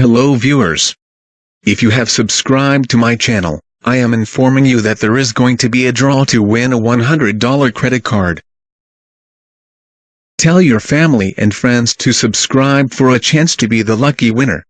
Hello viewers. If you have subscribed to my channel, I am informing you that there is going to be a draw to win a $100 credit card. Tell your family and friends to subscribe for a chance to be the lucky winner.